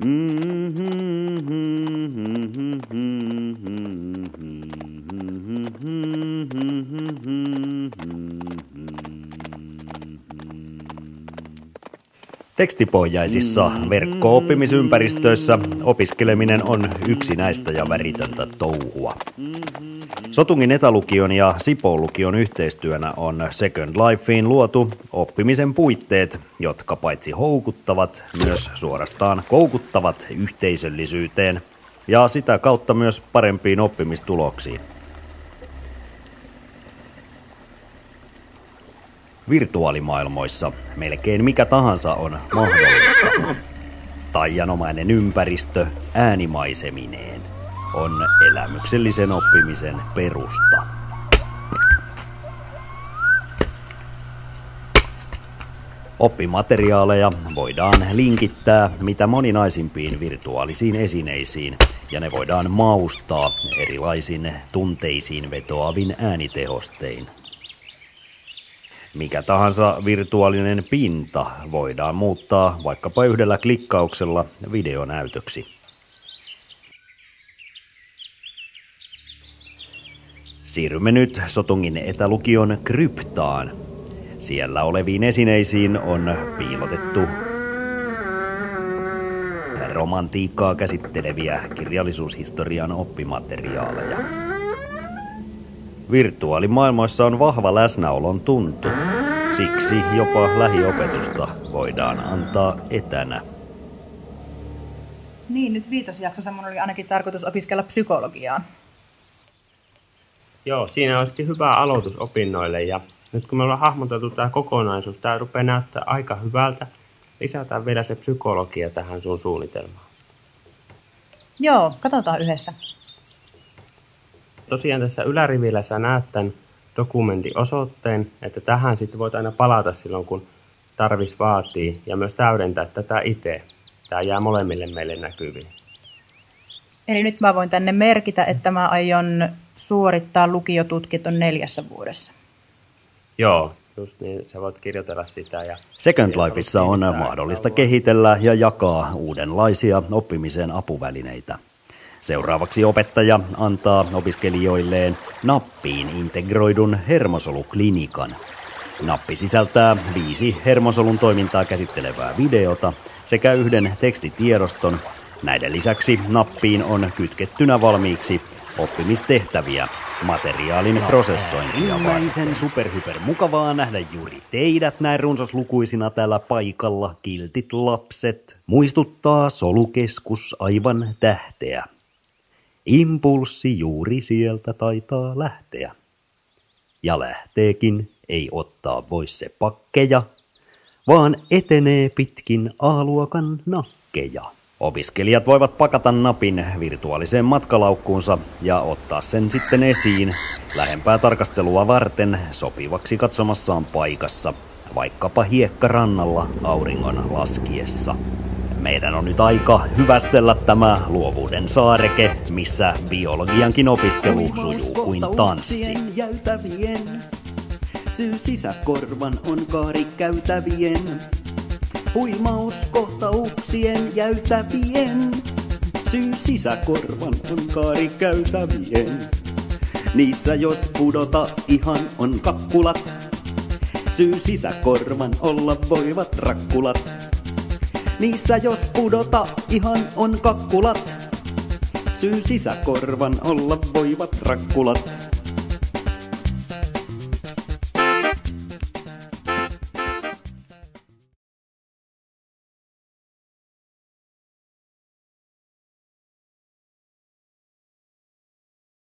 Mm-hmm. Tekstipohjaisissa verkko-oppimisympäristöissä opiskeleminen on yksinäistä ja väritöntä touhua. Sotungin etälukion ja Sipoon lukion yhteistyönä on Second Lifeen luotu oppimisen puitteet, jotka paitsi houkuttavat, myös suorastaan koukuttavat yhteisöllisyyteen ja sitä kautta myös parempiin oppimistuloksiin. Virtuaalimaailmoissa melkein mikä tahansa on mahdollista. Taianomainen ympäristö äänimaisemineen on elämyksellisen oppimisen perusta. Oppimateriaaleja voidaan linkittää mitä moninaisimpiin virtuaalisiin esineisiin ja ne voidaan maustaa erilaisin tunteisiin vetoavin äänitehostein. Mikä tahansa virtuaalinen pinta voidaan muuttaa vaikkapa yhdellä klikkauksella videonäytöksi. Siirrymme nyt Sotungin etälukion kryptaan. Siellä oleviin esineisiin on piilotettu romantiikkaa käsitteleviä kirjallisuushistorian oppimateriaaleja. Virtuaalimaailmoissa on vahva läsnäolon tuntu. Siksi jopa lähiopetusta voidaan antaa etänä. Niin, nyt viitosjaksossa mun oli ainakin tarkoitus opiskella psykologiaa. Joo, siinä olisikin hyvä aloitus opinnoille ja nyt kun me ollaan hahmoteltu tämä kokonaisuus, tämä rupeaa näyttää aika hyvältä. Lisätään vielä se psykologia tähän sun suunnitelmaan. Joo, katsotaan yhdessä. Tosiaan tässä ylärivillä sä näet tämän dokumentin osoitteen, että tähän sitten voit aina palata silloin, kun tarvis vaatii ja myös täydentää tätä itse. Tämä jää molemmille meille näkyviin. Eli nyt mä voin tänne merkitä, että mä aion suorittaa lukiotutkinton neljässä vuodessa. Joo, just niin, sä voit kirjoitella sitä. Ja Second Lifeissa on mahdollista kehitellä ja jakaa uudenlaisia oppimisen apuvälineitä. Seuraavaksi opettaja antaa opiskelijoilleen nappiin integroidun hermosoluklinikan. Nappi sisältää viisi hermosolun toimintaa käsittelevää videota sekä yhden tekstitiedoston. Näiden lisäksi nappiin on kytkettynä valmiiksi oppimistehtäviä materiaalin prosessointia varten. superhyper mukavaa nähdä juuri teidät näin runsaslukuisina täällä paikalla, kiltit lapset. Muistuttaa solukeskus aivan tähteä. Impulssi juuri sieltä taitaa lähteä. Ja lähteekin, ei ottaa pois se pakkeja, vaan etenee pitkin A-luokan nakkeja. Opiskelijat voivat pakata napin virtuaaliseen matkalaukkuunsa ja ottaa sen sitten esiin lähempää tarkastelua varten sopivaksi katsomassaan paikassa, vaikkapa hiekkarannalla auringon laskiessa. Meidän on nyt aika hyvästellä tämä luovuuden saareke, missä biologiankin opiskelu sujuu kuin tanssi. Syy sisäkorvan on kaari käytävien, huimauskohtauksien jäytävien. Syy sisäkorvan on kaari käytävien. Niissä jos pudota ihan on kakkulat. Syy sisäkorvan olla voivat rakkulat. Niissä jos pudota ihan on kakkulat. Syy sisäkorvan olla voivat rakkulat.